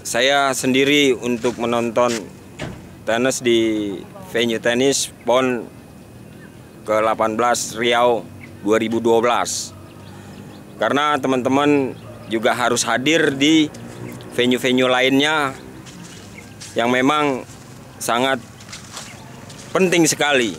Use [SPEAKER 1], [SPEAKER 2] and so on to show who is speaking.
[SPEAKER 1] Saya sendiri untuk menonton tenis di venue tenis PON ke-18 Riau 2012. Karena teman-teman juga harus hadir di venue-venue lainnya yang memang sangat penting sekali